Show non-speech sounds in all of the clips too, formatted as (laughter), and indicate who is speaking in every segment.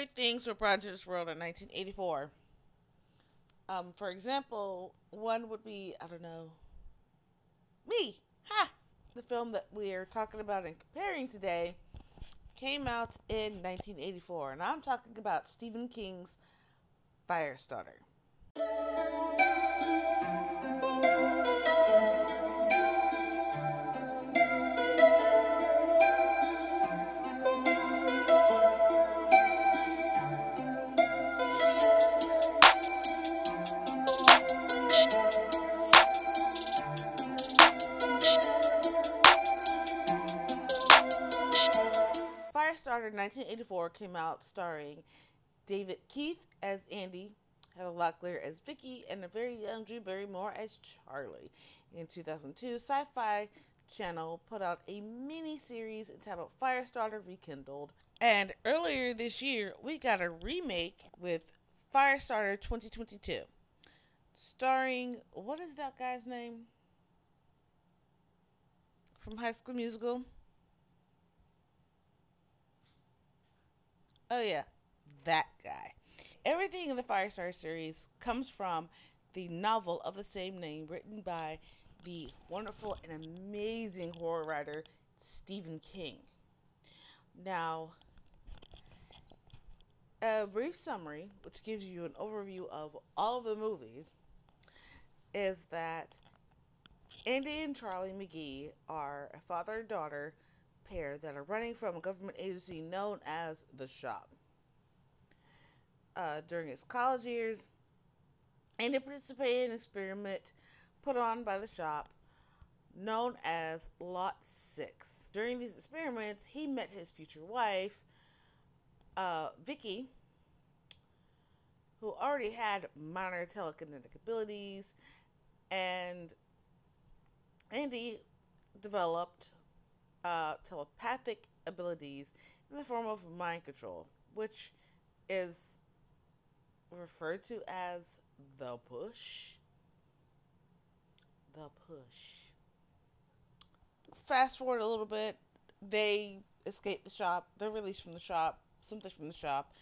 Speaker 1: extraordinary things were brought into this world in 1984. Um, for example, one would be I don't know, me. Ha! The film that we're talking about and comparing today came out in 1984, and I'm talking about Stephen King's. Firestarter 1984 came out starring David Keith as Andy, Heather Locklear as Vicky, and a very young Drew Barrymore as Charlie. In 2002, Sci Fi Channel put out a mini series entitled Firestarter Rekindled. And earlier this year, we got a remake with Firestarter 2022, starring what is that guy's name? From High School Musical? Oh, yeah, that guy. Everything in the Firestar series comes from the novel of the same name, written by the wonderful and amazing horror writer Stephen King. Now, a brief summary, which gives you an overview of all of the movies, is that Andy and Charlie McGee are a father and daughter pair that are running from a government agency known as the Shop. Uh, during his college years, and Andy participated in an experiment put on by the Shop known as Lot 6. During these experiments, he met his future wife, uh, Vicky, who already had minor telekinetic abilities, and Andy developed uh, telepathic abilities in the form of mind control, which is referred to as the push. The push. Fast forward a little bit, they escape the shop. They're released from the shop, something from the shop,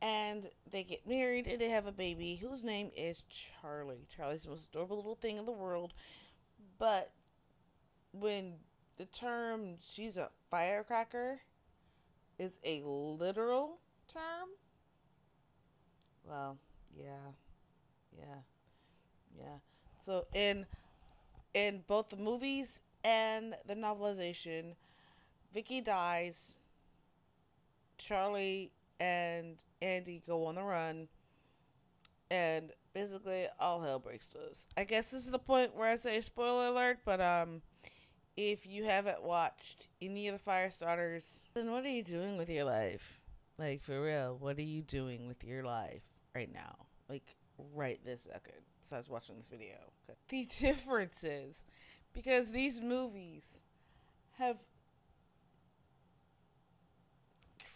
Speaker 1: and they get married and they have a baby whose name is Charlie. Charlie's the most adorable little thing in the world, but when the term she's a firecracker is a literal term, well, yeah, yeah, yeah. So in in both the movies and the novelization, Vicky dies. Charlie and Andy go on the run, and basically all hell breaks loose. I guess this is the point where I say spoiler alert, but um, if you haven't watched any of the fire starters, then what are you doing with your life? Like for real, what are you doing with your life right now? Like right this second. Besides watching this video, (laughs) the differences, because these movies have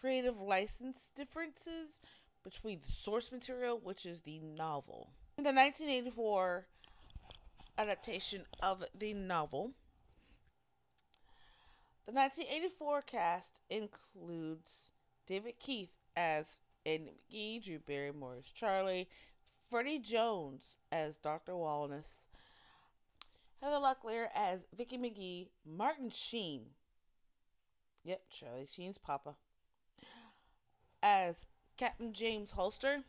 Speaker 1: creative license differences between the source material, which is the novel. In the 1984 adaptation of the novel, the 1984 cast includes David Keith as Andy McGee, Drew Barrymore as Charlie, Freddie Jones as Dr. Wallace, Heather Locklear as Vicky McGee, Martin Sheen, yep, Charlie Sheen's papa, as Captain James Hollister,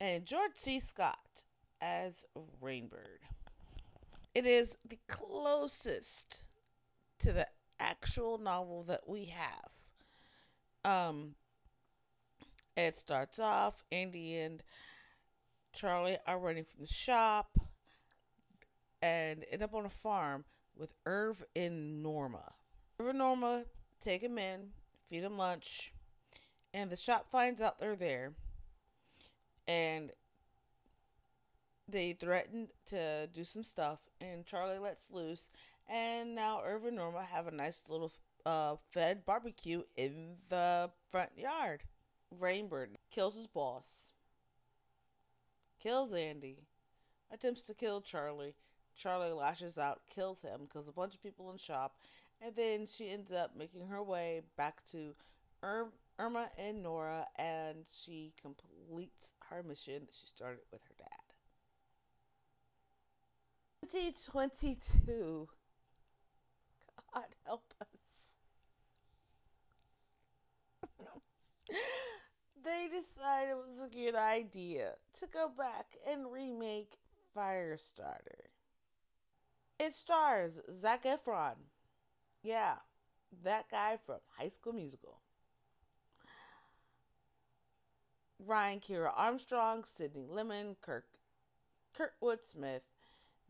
Speaker 1: and George C. Scott as Rainbird. It is the closest to the actual novel that we have. Um, it starts off Andy and Charlie are running from the shop and end up on a farm with Irv and Norma. Irv and Norma take him in, feed him lunch, and the shop finds out they're there. And they threaten to do some stuff, and Charlie lets loose. And now Irv and Norma have a nice little uh, fed barbecue in the front yard. Rainbird kills his boss, kills Andy, attempts to kill Charlie. Charlie lashes out, kills him, kills a bunch of people in shop, and then she ends up making her way back to Irv Irma and Nora, and she completes her mission that she started with her dad. 2022. God help us. they decided it was a good idea to go back and remake Firestarter. It stars Zac Efron. Yeah, that guy from High School Musical. Ryan Kiera Armstrong, Sydney Lemmon, Kirk Kurtwood Smith,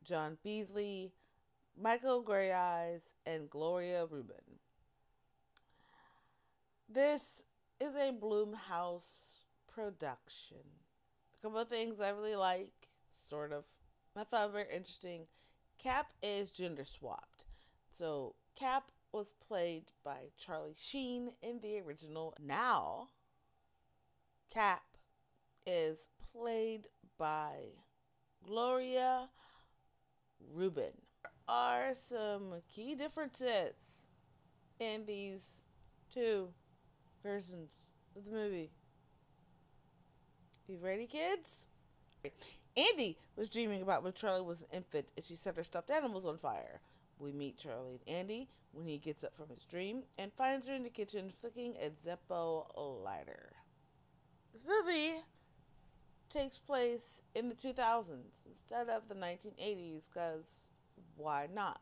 Speaker 1: John Beasley, Michael Greyeyes, and Gloria Reuben. This is a Blumhouse production. A couple of things I really like, sort of. I found very interesting. Cap is gender swapped. So Cap was played by Charlie Sheen in the original. Now, Cap is played by Gloria Reuben. Are some key differences in these two versions of the movie. You ready, kids? Andy was dreaming about when Charlie was an infant and she set her stuffed animals on fire. We meet Charlie and Andy when he gets up from his dream and finds her in the kitchen flicking a Zippo lighter. This movie takes place in the 2000s instead of the 1980s because why not?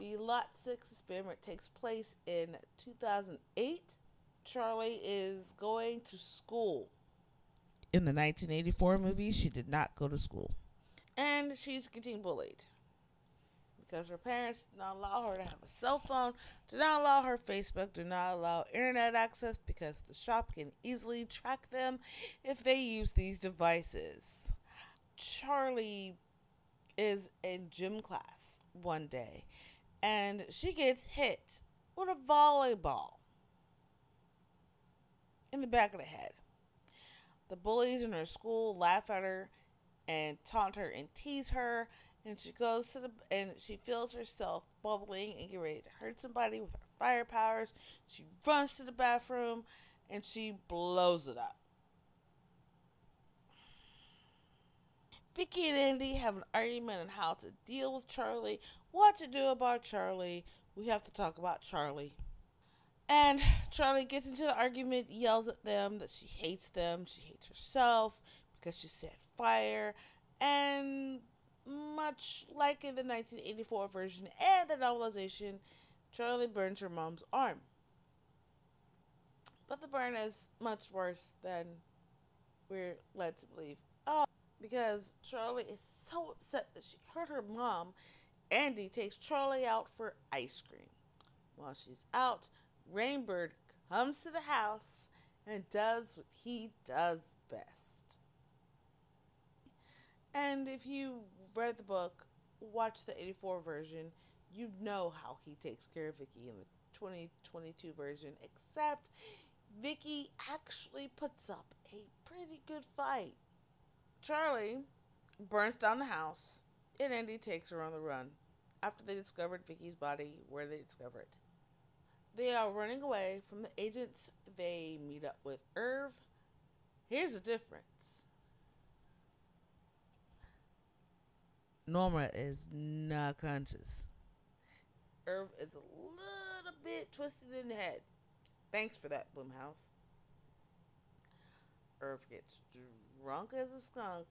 Speaker 1: The Lot 6 experiment takes place in 2008. Charlie is going to school. In the 1984 movie, she did not go to school. And she's getting bullied because her parents do not allow her to have a cell phone, do not allow her Facebook, do not allow internet access because the shop can easily track them if they use these devices. Charlie is in gym class one day and she gets hit with a volleyball in the back of the head. The bullies in her school laugh at her and taunt her and tease her and she goes to the and she feels herself bubbling and get ready to hurt somebody with her fire powers. She runs to the bathroom and she blows it up. Vicky and Andy have an argument on how to deal with Charlie, what to do about Charlie. We have to talk about Charlie. And Charlie gets into the argument, yells at them that she hates them, she hates herself because she set fire, and much like in the 1984 version and the novelization, Charlie burns her mom's arm. But the burn is much worse than we're led to believe. Because Charlie is so upset that she hurt her mom, Andy takes Charlie out for ice cream. While she's out, Rainbird comes to the house and does what he does best. And if you read the book, watch the 84 version, you know how he takes care of Vicky in the 2022 version, except Vicky actually puts up a pretty good fight. Charlie burns down the house, and Andy takes her on the run after they discovered Vicky's body where they discover it. They are running away from the agents. They meet up with Irv. Here's the difference Norma is not conscious. Irv is a little bit twisted in the head. Thanks for that, Blumhouse. Irv gets drunk as a skunk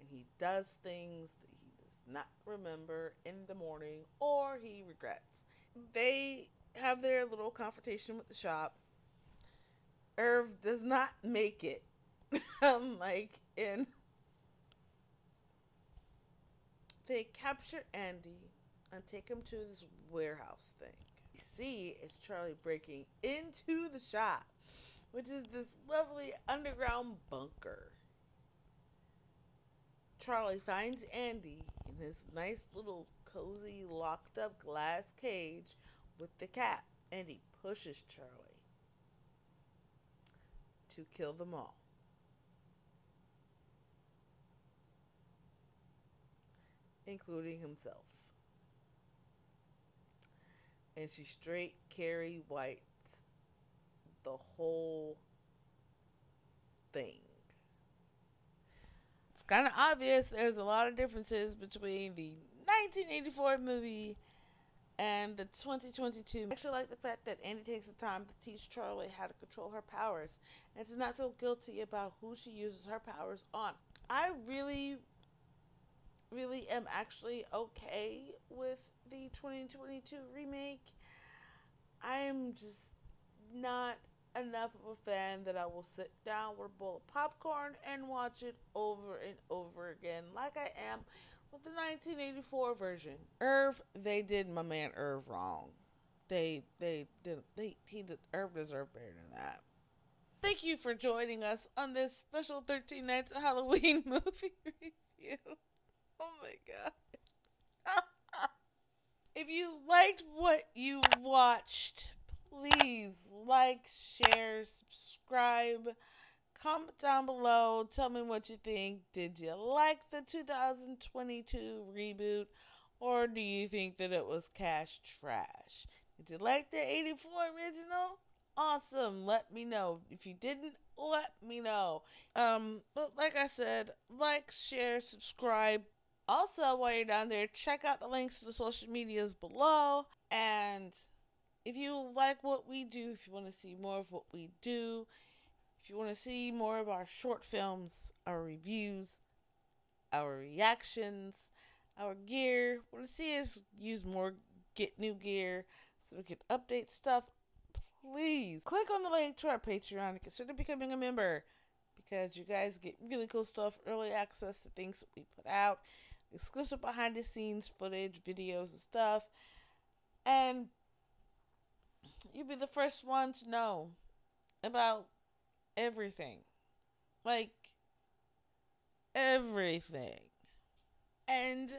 Speaker 1: and he does things that he does not remember in the morning or he regrets. They have their little confrontation with the shop. Irv does not make it. (laughs) like in they capture Andy and take him to this warehouse thing. You see, it's Charlie breaking into the shop, which is this lovely underground bunker. Charlie finds Andy in his nice little cozy locked up glass cage with the cat, and he pushes Charlie to kill them all. including himself. And she straight Carrie White's the whole thing. It's kind of obvious there's a lot of differences between the 1984 movie and the 2022. I actually like the fact that Andy takes the time to teach Charlie how to control her powers and to not feel guilty about who she uses her powers on. I really, really am actually okay with the 2022 remake. I'm just not enough of a fan that I will sit down with a bowl of popcorn and watch it over and over again, like I am with the 1984 version. Irv, they did my man Irv wrong. They they did they he did Irv deserved better than that. Thank you for joining us on this special 13 Nights of Halloween (laughs) movie review. Oh my god. (laughs) if you liked what you watched, please like, share, subscribe Comment down below. Tell me what you think. Did you like the 2022 reboot? Or do you think that it was cash trash? Did you like the 84 original? Awesome. Let me know. If you didn't, let me know. Um, but like I said, like, share, subscribe. Also, while you're down there, check out the links to the social medias below. And if you like what we do, if you want to see more of what we do, if you want to see more of our short films, our reviews, our reactions, our gear, want to see us use more, get new gear so we can update stuff, please click on the link to our Patreon and consider becoming a member because you guys get really cool stuff, early access to things that we put out, exclusive behind the scenes footage, videos, and stuff. And you'll be the first one to know about everything. Like, everything. And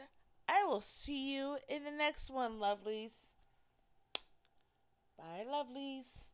Speaker 1: I will see you in the next one, lovelies. Bye, lovelies.